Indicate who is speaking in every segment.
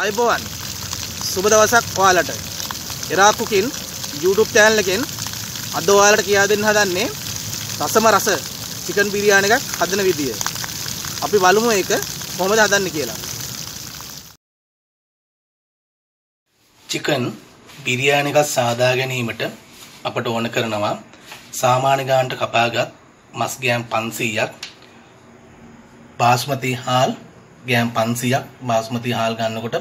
Speaker 1: අයිබෝවන් සුබ දවසක් ඔයාලට එරාකුකින් YouTube channel එකෙන් අද ඔයාලට කියා දෙන්න හදන්නේ රසම රස චිකන් බිරියානි එකක් හදන විදිය. අපි බලමු ඒක කොහොමද හදන්නේ කියලා.
Speaker 2: චිකන් බිරියානි එකක් සාදා ගැනීමට අපට ඕන කරනවා සාමාන්‍ය ගානට කපාගත් මස් ගෑම් 500ක් බාස්මති හාල් ගෑම් 500ක් බාස්මති හාල් ගන්නකොට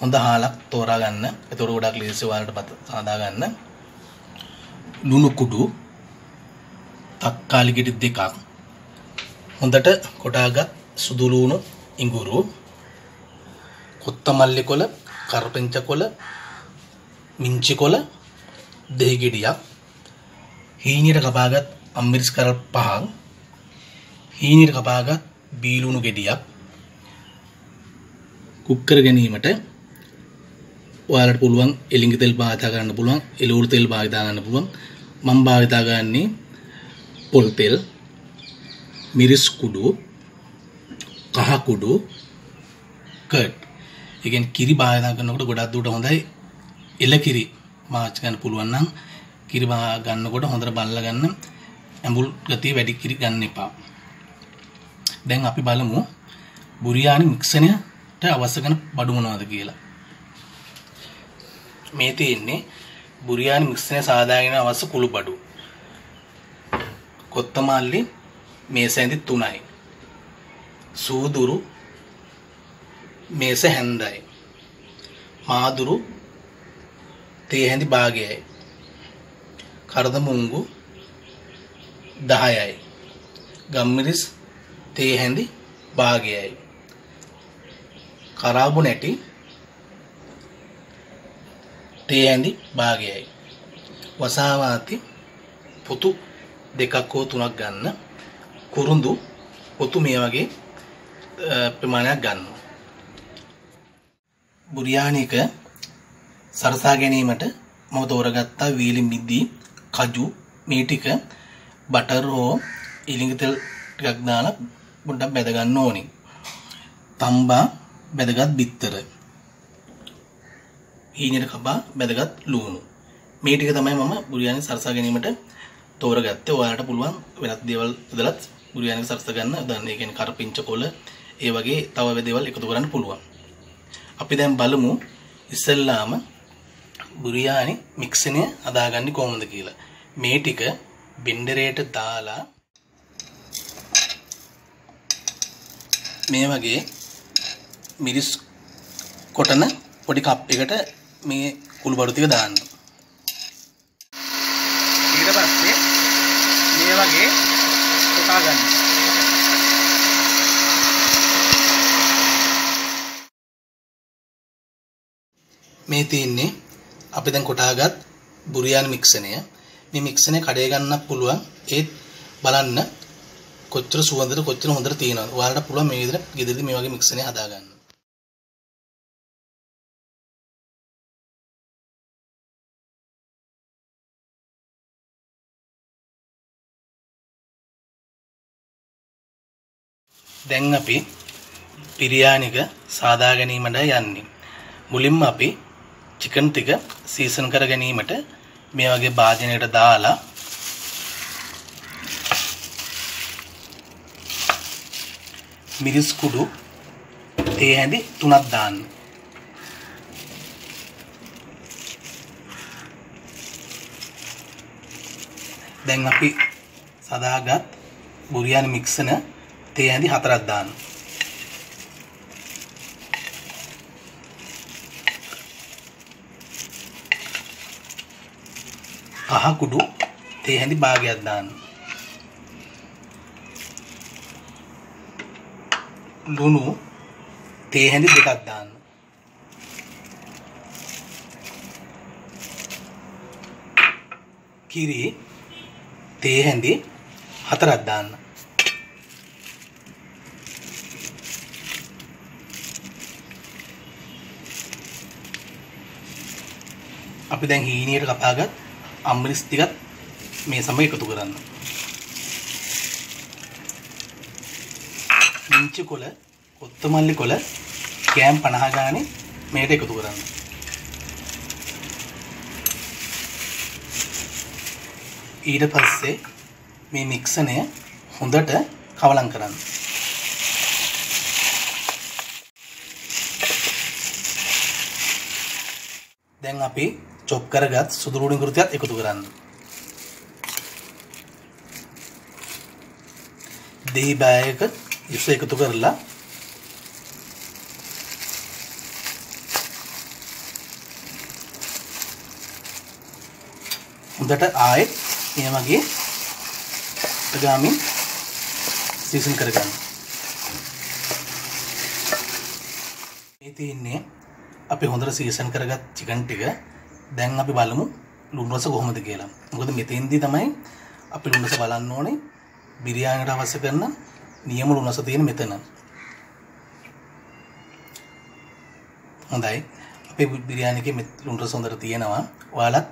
Speaker 2: හොඳ හාලක් තෝරා ගන්න. ඒතකොට ගොඩක් ලේසි ඔයාලට පත සාදා ගන්න. ලුණු කුඩු තක්කාලි ගෙඩි දෙකක් හොඳට කොටාගත් සුදු ලුණු ඉඟුරු කොත්තමල්ලි කොළ කරපිංච කොළ මිංචි කොළ දෙහි ගෙඩියක් හීනියට කපාගත් අම්මිරිස් කරල් පහක් හීනියට කපාගත් බීලුණු ගෙඩියක් කුක් කර ගැනීමට ඔයාලට පුළුවන් එලිඟි තෙල් භාවිතා කරන්න පුළුවන් එළවලු තෙල් භාවිතා කරන්න පුළුවන්. මම භාවිතා කරන්නේ පොල් තෙල් මිරිස් කුඩු කහ කුඩු කට් ඒ කියන්නේ කිරි භාවිතා කරනකොට ගොඩක් දුරට හොඳයි එල කිරි මාච් ගන්න පුළුවන් නම් කිරි ගන්නකොට හොඳට බලලා ගන්න ඇඹුල් ගතිය වැඩි කිරි ගන්න එපා. දැන් අපි බලමු බුරියානි මික්සනයට අවශ්‍ය කරන බඩු මොනවද කියලා. මේ තියෙන්නේ බුරියානි මික්සනය සාදාගෙන අවශ්‍ය කුළු බඩු. කොත්තමල්ලි මේස ඇඳි තුනයි. සූදුරු මේස හැන්දයි. මාදුරු තේ හැඳි භාගයයි. කරදමුංගු දහයයි. ගම්මිරිස් තේ හැඳි භාගයයි. කරාබු නැටි තේ හැඳි භාගයයි වසාවාති පොතු දෙකක් හෝ තුනක් ගන්න කුරුඳු පොතු මේ වගේ ප්‍රමාණයක් ගන්න බුරියානික සරසා ගැනීමට මම තෝරගත්තා වීලි මිදි කජු මේ ටික බටර් හෝ ඉලිඟ තෙල් ටිකක් දාලා පොඩ්ඩක් බැද ගන්න ඕනි. තම්බා බැදගත් බිත්තර. හීනෙට කපා බැදගත් ලුණු. මේ ටික තමයි මම බුරියානි සරසා ගැනීමට තෝරගත්තේ. ඔයාලට පුළුවන් වෙනත් දේවල් යොදලත් බුරියානි සරස ගන්න. දැන් ඒ කියන්නේ කරපිංච කොළ ඒ වගේ තව දේවල් එකතු කරන්න පුළුවන්. අපි දැන් බලමු ඉස්සෙල්ලාම බුරියානි මික්සනය හදාගන්නේ කොහොමද කියලා. මේ ටික බෙන්ඩරේට දාලා මේ වගේ මිරිස් කොටන පොඩි කප් එකට මේ කුළු බඩු ටික දාන්න. ඊට පස්සේ මේ වගේ කොටා ගන්න. මේ තියෙන්නේ අපි දැන් කොටාගත් බුරියානි මික්සනය. මේ මික්සනය කඩේ ගන්නත් පුළුවන්. ඒත් බලන්න කොච්චර සුවඳද කොච්චර හොඳට තියෙනවද. ඔයාලට පුළුවන් මේ විදිහට ගෙදරදී මේ වගේ මික්සනය හදාගන්න. දැන් අපි බිරියානික සාදා ගැනීමට යන්නේ. මුලින්ම අපි චිකන් ටික සීසන් කර ගැනීමට මේ වගේ භාජනයකට දාලා මිරිස් කුඩු තේ හැඳි තුනක් දාන්න. දැන් අපි සදාගත් බුරියානි මික්සන තේ හැඳි හතරක් දාන්න. කහ කුඩු තේ හැඳි භාගයක් දාන්න. ලුණු තේ හැඳි දෙකක් දාන්න. කිරි තේ හැඳි හතරක් දාන්න. අපි දැන් හීනියට කපාගත් අම්බලිස් ටිකත් මේ සමග එකතු කරන්න. මිංචි කොළ, කොත්තමල්ලි කොළ කෑම් 50 ගානේ මේට එකතු කරන්න. ඊට පස්සේ මේ මික්සනය හොඳට කවලම් කරන්න. දැන් අපි චොප් කරගත් සුදුරුණි කෘතියත් එකතු කරන්න. දෙහි බෑයක යුස එකතු කරලා හොඳට ආයෙත් මේ වගේ ගාමින් සීසන් කරගන්න. මේ තියෙන්නේ අපි හොඳට සීසන් කරගත් චිකන් ටික දැන් අපි බලමු ලුණු රස කොහොමද කියලා. මොකද මෙතෙන්දී තමයි අපි ලුණු රස බලන්න ඕනේ බිරියානියට අවශ්‍ය කරන නියම ලුණු රස තියෙන මෙතන. හොඳයි. අපේ බිරියානි එකේ ලුණු රස හොඳට තියෙනවා. ඔයාලත්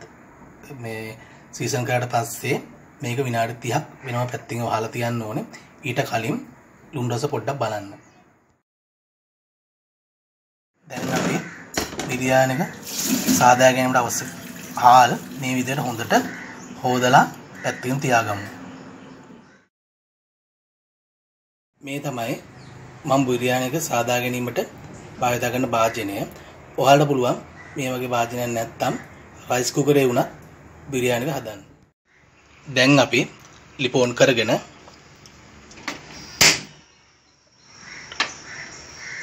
Speaker 2: මේ සීසන් කරාට පස්සේ මේක විනාඩි 30ක් වෙනම පැත්තකින් වහලා තියන්න ඕනේ. ඊට කලින් ලුණු රස පොඩ්ඩක් බලන්න. දැන් අපි බිරියානි එක සාදා ගැනීමට අවශ්‍ය හාල් මේ විදිහට හොඳට හොදලා පැත්තකින් තියාගමු. මේ තමයි මම බිරියානි එක සාදා ගැනීමට භාවිත කරන භාජනය. ඔයාලට පුළුවන් මේ වගේ භාජනයක් නැත්නම් රයිස් කුකරේ වුණත් බිරියානි එක හදන්න. දැන් අපි ලිපෝන් කරගෙන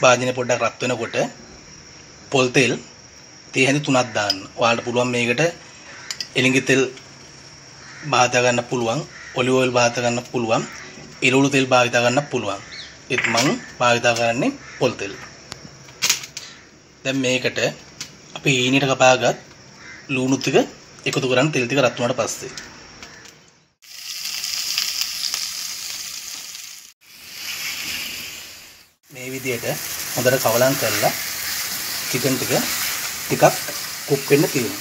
Speaker 2: භාජනය පොඩ්ඩක් රත් වෙනකොට පොල් තෙල් තේ හැඳි තුනක් දාන්න. ඔයාලට පුළුවන් මේකට එළඟි තෙල් භාවිත ගන්න පුළුවන්, ඔලිව් ඔයිල් භාවිත ගන්න පුළුවන්, එළවලු තෙල් භාවිත ගන්න පුළුවන්. ඒත් මම භාවිත කරන්නේ පොල් තෙල්. දැන් මේකට අපි ඊනියට කපාගත් ලුණු ටික එකතු කරන් තෙල් ටික රත් වුණාට පස්සේ මේ විදිහට හොඳට කවලම් කරලා චිකන් ටික ටිකක් කුක් වෙන්න තියෙනවා.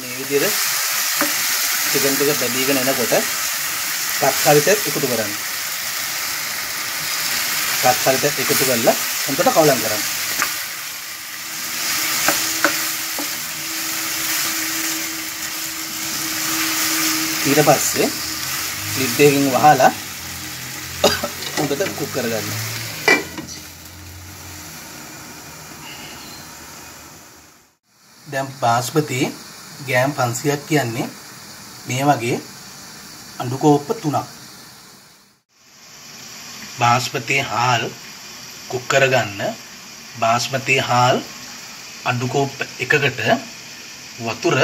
Speaker 2: මේ විදිහට චිකන් ටික බැදීගෙන එනකොට තක්කාලිට එකතු කරන්න. තක්කාලිට එකතු කරලා හොඳට කවලම් කරන්න. ඊට පස්සේ ලිඩ් එකකින් වහලා හොඳට කුක් කරගන්න. දැන් බාස්මති ගෑම් 500ක් කියන්නේ මේ වගේ අඬු කෝප්ප තුනක්. බාස්මති හාල් කුක් කරගන්න බාස්මති හාල් අඬු කෝප්ප එකකට වතුර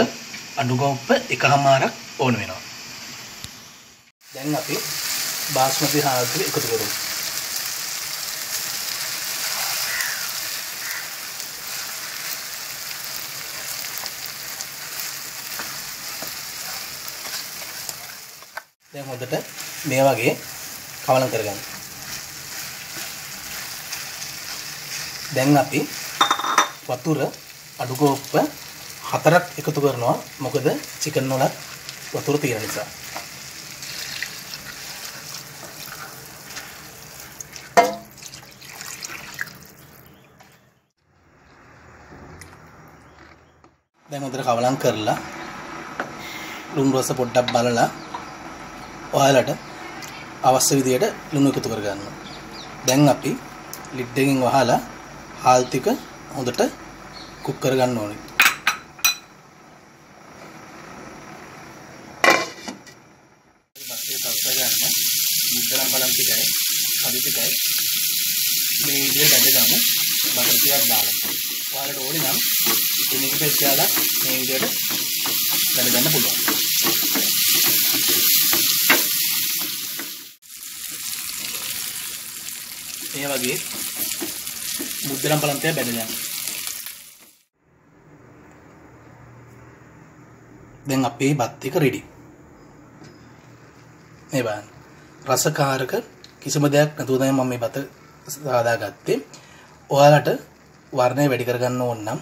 Speaker 2: අඬු කෝප්ප එකහමාරක් ඕන වෙනවා. දැන් අපි බාස්මති හාල් ටික එකතු කරමු. දැන් හොඳට මේ වගේ කවලම් කරගන්න. දැන් අපි වතුර අඩු කෝප්ප හතරක් එකතු කරනවා මොකද චිකන් වල වතුර තියෙන නිසා. දැන් හොඳට කවලම් කරලා ලුණු රස පොඩ්ඩක් බලලා ඔයාලට අවශ්‍ය විදියට ලුණු එකතු කරගන්න. දැන් අපි ලිඩ් එකකින් වහලා හාල් ටික හොඳට කුක් කරගන්න ඕනේ. බස්සේ තවස ගන්න මුද්දරම් බලන් ටිකයි කඩි ටිකයි මේ විදියට බැඳගමු බටර් ටිකක් දාලා. ඔයාලට ඕනේ නම් ඉතින් මේක කියලා මේ විදියට බැඳගන්න පුළුවන්. මේ වගේ මුද්දරම් පළන්තය බැදගන්න. දැන් අපේ බත් එක රෙඩි. මේ බලන්න. රසකාරක කිසිම දෙයක් නැතුව තමයි මම මේ බත සාදාගත්තේ. ඔයාලට වර්ණය වැඩි කරගන්න ඕන නම්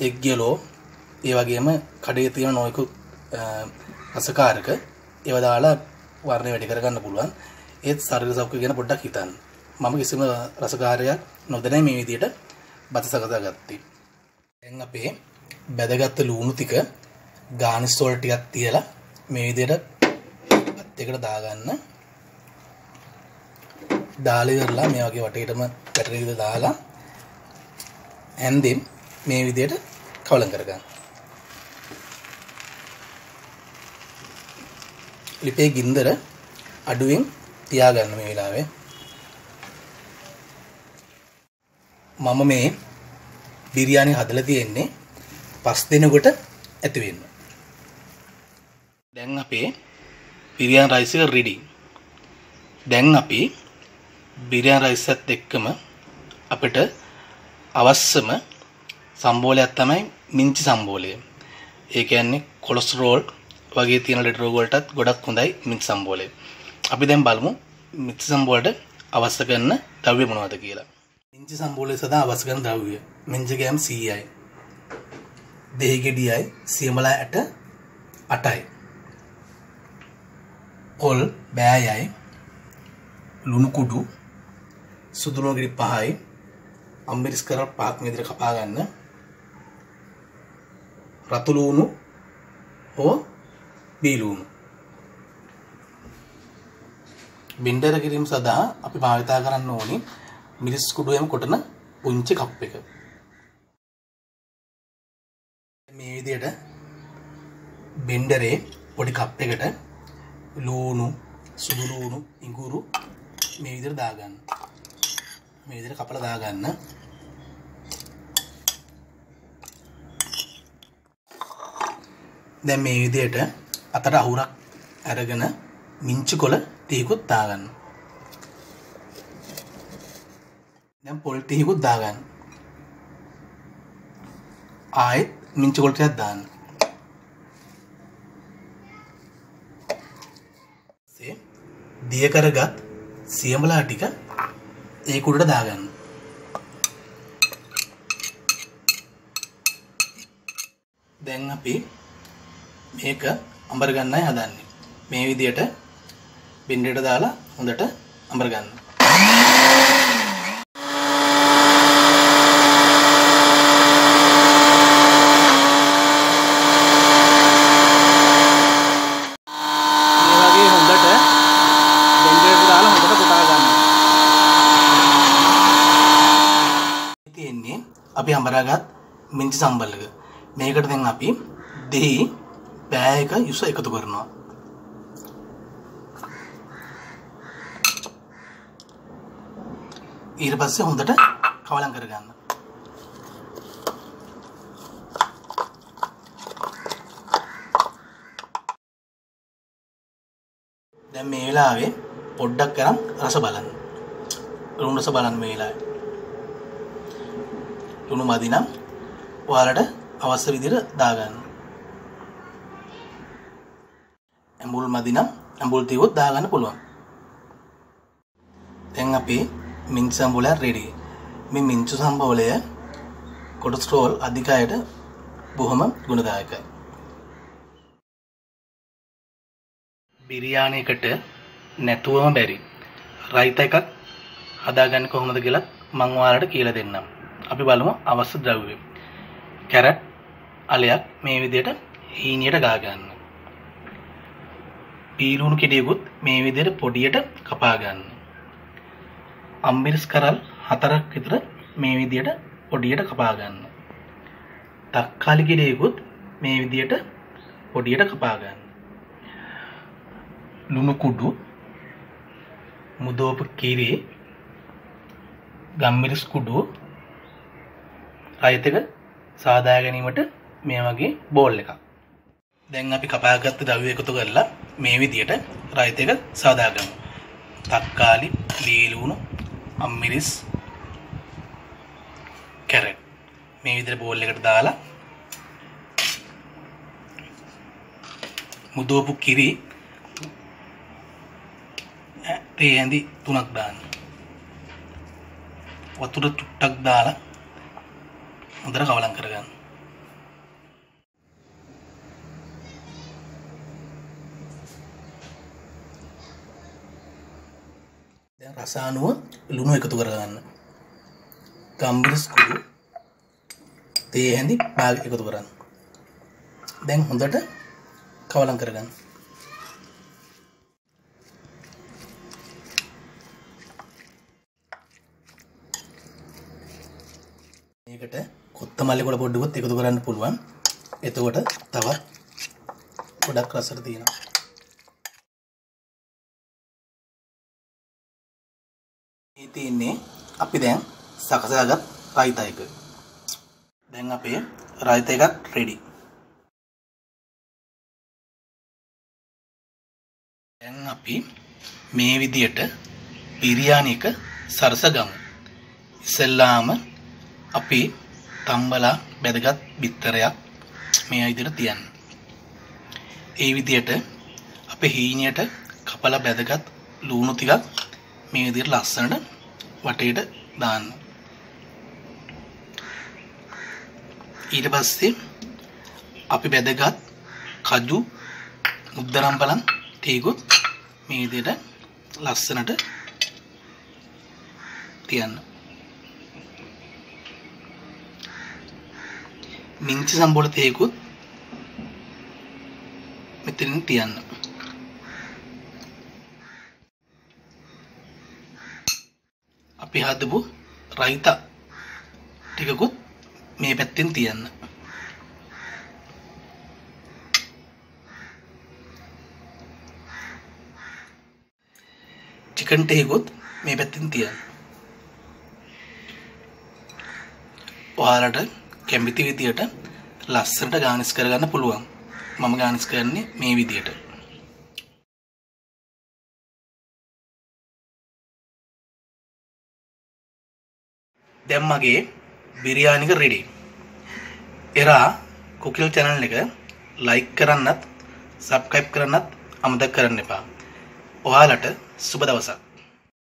Speaker 2: එග් yellow ඒ වගේම කඩේ තියෙන නොයකු රසකාරක ඒව දාලා වර්ණය වැඩි කරගන්න පුළුවන්. ඒත් ශරීර සෞඛ්‍ය ගැන පොඩ්ඩක් හිතන්න. මම කිසිම රසකාරයක් නොදැනයි මේ විදිහට බත සකසා ගත්තේ. දැන් අපේ බැදගත්ත ලුණු ටික ගානිස් වල ටිකක් තියලා මේ විදිහට බත් එකට දාගන්න. දාලා ඉවරලා මේ වගේ වටේටම පැටලිද දාලා ඇන්දෙන් මේ විදිහට කවලම් කරගන්න. ලිපේ ගින්දර අඩුවෙන් තියාගන්න මේ වෙලාවේ. මම මේ බිරියානි හදලා තියෙන්නේ පස් දිනකට ඇති වෙන්න. දැන් අපේ බිරියානි රයිස් එක රෙඩි. දැන් අපි බිරියානි රයිස් එකත් එක්කම අපිට අවශ්‍යම සම්බෝලයක් තමයි මිංචි සම්බෝලය. ඒ කියන්නේ කොලෙස්ටරෝල් වගේ තියෙන ලෙඩ රෝග වලටත් ගොඩක් හොඳයි මිංචි සම්බෝලය. අපි දැන් බලමු මිංචි සම්බෝලයට අවශ්‍ය කරන ද්‍රව්‍ය මොනවද කියලා. මිංචි සම්බෝලය සඳහා අවශ්‍ය කරන ද්‍රව්‍ය මිංචි ගෑම් 100යි. දෙහි ගෙඩියයි සියමලා ඇට 8යි. පොල් බෑයයි ලුණු කුඩු සුදු ලුණු පහයි අම්බිරිස් කරල් පහක් මේ විදිහට කපා ගන්න. රතු ලුණු හෝ බී ලුණු බින්ඩර කිරීම සඳහා අපි භාවිතා කරන්න ඕනි මිරිස් කුඩුවෙම කොටන පුංචි කප් එක. මේ විදිහට බෙන්ඩරේ පොඩි කප් එකට ලූණු සුදු ලූණු ඉඟුරු මේ විදිහට දාගන්න. මේ විදිහට කපලා දාගන්න. දැන් මේ විදිහට අතට අහුරක් අරගෙන මිංචු කොළ ටිකකුත් දාගන්න. දැන් පොල් ටිකකුත් දාගන්න. ආයෙත් මිංචු කොළ ටිකක් දාන්න. දිය කරගත් සියඹලා ටික ඒ කුඩට දාගන්න. දැන් අපි මේක අඹර ගන්නයි හදන්නේ. මේ විදියට බින්ඩයට දාලා හොඳට අඹර ගන්න.
Speaker 1: මේ වගේ හොඳට බෙන්ඩරේට දාලා හොඳට කොටා ගන්න.
Speaker 2: තියෙන්නේ අපි අඹරාගත් මිංචි සම්බල් එක. මේකට දැන් අපි දෙහි පෑ එක යුස එකතු කරනවා. ඊට පස්සේ හොඳට කවලම් කරගන්න. දැන් මේ වෙලාවේ පොඩ්ඩක් කරන් රස බලන්න. ලුණු රස බලන්න මේ වෙලාවේ. ලුණු මදි නම් ඔයාලට අවශ්‍ය විදිහට දාගන්න. ඇඹුල් මදි නම් ඇඹුල් තියුවොත් දාගන්න පුළුවන්. දැන් අපි මිංචු සම්බෝලය රෙඩි. මේ මිංචු සම්බෝලය කොලෙස්ටරෝල් අධික අයට බොහොම ගුණදායකයි. බිරියානියකට නැතුවම බැරි. රයිත එකක් හදාගන්න කොහොමද කියලා මම ඔයාලට කියලා දෙන්නම්. අපි බලමු අවශ්‍ය ද්‍රව්‍ය. කැරට් අලයක් මේ විදිහට හීනියට ගා ගන්න. පීලුණු කෙඩියකුත් මේ විදිහට පොඩියට කපා ගන්න. අම්බිරිස් කරල් හතරක් විතර මේ විදිහට පොඩියට කපා ගන්න. තක්කාලි කෙඩියකුත් මේ විදිහට පොඩියට කපා ගන්න. ලුණු කුඩු මුදෝප කිරි ගම්මිරිස් කුඩු අයිතක සාදා ගැනීමට මේ වගේ බෝල් එකක්. දැන් අපි කපාගත්ත දව්‍ය එකතු කරලා මේ විදියට රයිත එක සාදාගමු තක්කාලි දීලුණු අම්මිරිස් කැරට්. මේ විදිහට බෝල් එකට දාලා මුදෝපු කිරි තේ ඇඳි තුනක් දාන්න. වතුර චුට්ටක් දාලා හොඳට කවලම් කරගන්න. දැන් රස අනුව ලුණු එකතු කරගන්න. ගම්බිරිස් කුඩු තේ හැඳි භාග එකතු කරන්න. දැන් හොඳට කවලම් කරගන්න. කොත්තමල්ලි කොට පොඩ්ඩකුත් එකතු කරන්න පුළුවන්. එතකොට තවත් ගොඩක් රසට තියෙනවා. මේ තියෙන්නේ අපි දැන් සකසාගත් රයිතා එක. දැන් අපේ රයිතා එකක් රෙඩි. දැන් අපි මේ විදියට බිරියානි එක සරසගමු. ඉස්සෙල්ලාම අපි තම්බලා බැදගත් බිත්තරයක් මේ විදියට තියන්න. ඒ විදියට අපේ හීනියට කපලා බැදගත් ලුණු ටිකක් මේ විදිහට ලස්සනට වටේට දාන්න. ඊට පස්සේ අපි බැදගත් කජු මුද්දරම් බලන් ටිකුත් මේ විදිහට ලස්සනට තියන්න. මිංචි සම්බෝල තේකුත් මෙතනින් තියන්න. අපි හදපු රයිතා ටිකකුත් මේ පැත්තෙන් තියන්න. චිකන් ටිකකුත් මේ පැත්තෙන් තියන්න. ඔයාලට කැමති විදියට ලස්සනට ගානිස් කරගන්න පුළුවන්. මම ගානිස් කරන්නේ මේ විදියට. දැන් මගේ බිරියානික රෙඩි. එරා කුකිල් channel එක like කරන්නත් subscribe කරන්නත් අමතක කරන්න එපා. ඔයාලට සුබ දවසක්.